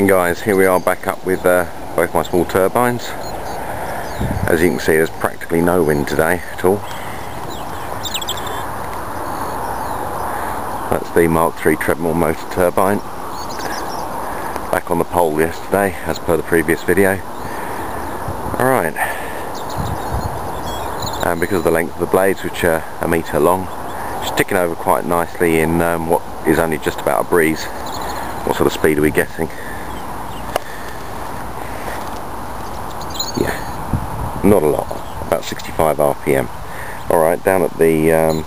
And guys, here we are back up with uh, both my small turbines. As you can see, there's practically no wind today at all. That's the Mark III treadmill motor turbine. Back on the pole yesterday, as per the previous video. Alright. And because of the length of the blades, which are a metre long, it's ticking over quite nicely in um, what is only just about a breeze. What sort of speed are we getting? Not a lot, about 65 RPM. Alright, down at the um,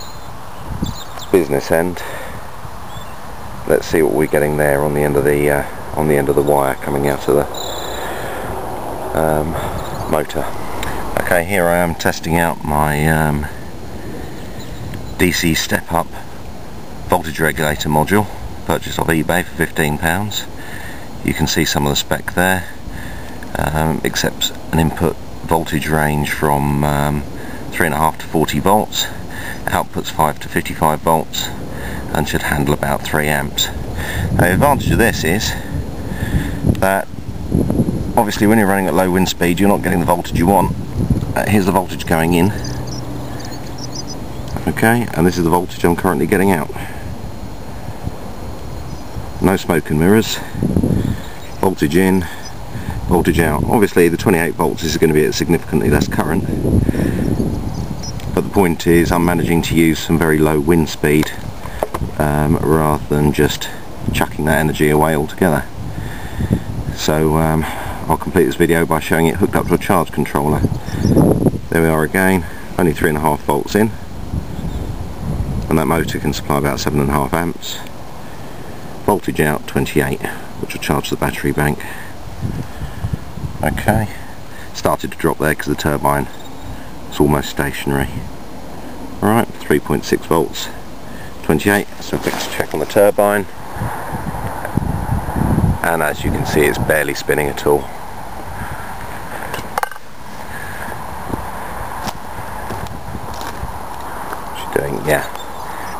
business end, let's see what we're getting there on the end of the uh, on the end of the wire coming out of the um, motor. Okay, here I am testing out my um, DC step-up voltage regulator module purchased off eBay for £15 you can see some of the spec there um, except an input voltage range from um, 3.5 to 40 volts. Outputs 5 to 55 volts and should handle about 3 amps. Now, the advantage of this is that obviously when you're running at low wind speed you're not getting the voltage you want. Uh, here's the voltage going in. Okay and this is the voltage I'm currently getting out. No smoke and mirrors. Voltage in voltage out. Obviously the 28 volts is going to be at significantly less current. But the point is I'm managing to use some very low wind speed um, rather than just chucking that energy away altogether. So um, I'll complete this video by showing it hooked up to a charge controller. There we are again only 3.5 volts in. And that motor can supply about 7.5 amps. Voltage out 28 which will charge the battery bank okay. Started to drop there because the turbine is almost stationary. Alright 3.6 volts 28 so let's check on the turbine. And as you can see it's barely spinning at all. She's doing yeah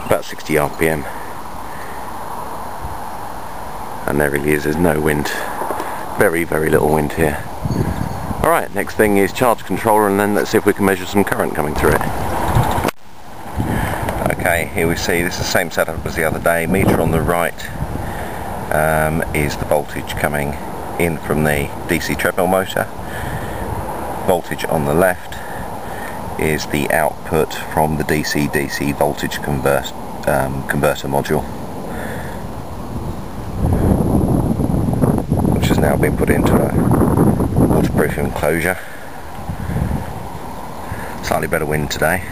about 60 rpm and there really is, there's no wind. Very very little wind here alright next thing is charge controller and then let's see if we can measure some current coming through. It okay here we see this is the same setup as the other day. Meter on the right um, is the voltage coming in from the DC treadmill motor. Voltage on the left is the output from the DC-DC voltage convert, um, converter module which has now been put into a waterproof enclosure slightly better wind today.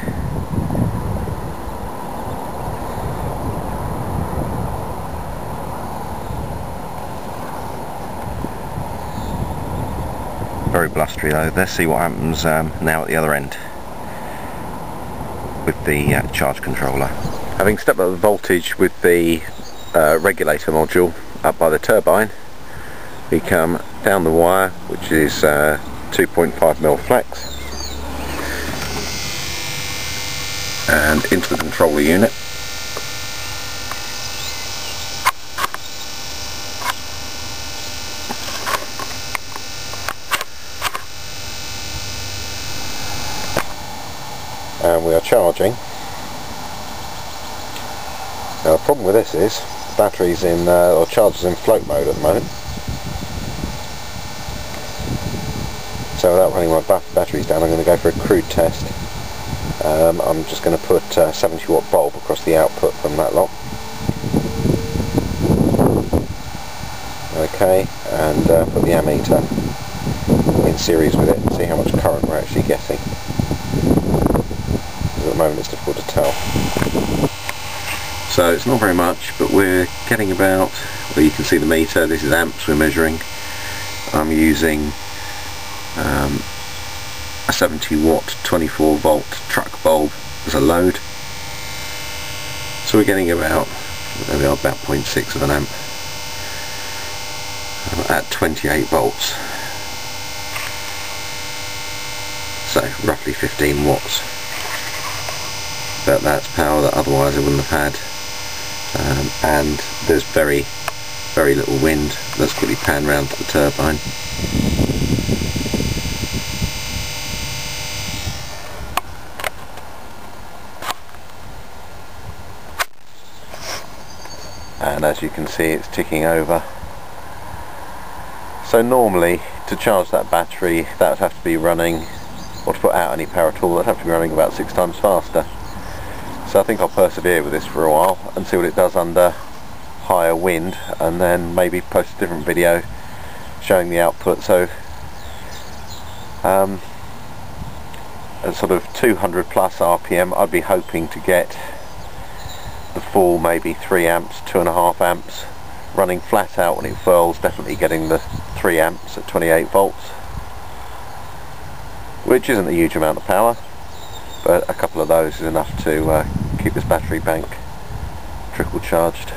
Very blustery though. Let's see what happens um, now at the other end with the uh, charge controller. Having stepped up the voltage with the uh, regulator module up by the turbine we come down the wire which is uh, 2.5 mil flex. And into the controller unit. And we are charging. Now the problem with this is batteries in uh, or charger's in float mode at the moment So without running my batteries down I'm going to go for a crude test. Um, I'm just going to put a 70 watt bulb across the output from that lot. Okay, and uh, put the ammeter in series with it and see how much current we're actually getting. At the moment it's difficult to tell. So it's not very much, but we're getting about, well you can see the meter, this is amps we're measuring. I'm using um, a 70 watt 24 volt truck bulb as a load so we're getting about there we are about 0.6 of an amp uh, at 28 volts so roughly 15 watts but that's power that otherwise I wouldn't have had um, and there's very very little wind. Let's quickly pan round to the turbine. And as you can see it's ticking over. So normally to charge that battery that would have to be running or to put out any power at all that would have to be running about six times faster. So I think I'll persevere with this for a while and see what it does under higher wind and then maybe post a different video showing the output so um, at sort of 200 plus RPM I'd be hoping to get the full maybe 3 amps, 2.5 amps. Running flat out when it furls definitely getting the 3 amps at 28 volts. Which isn't a huge amount of power but a couple of those is enough to uh, keep this battery bank trickle charged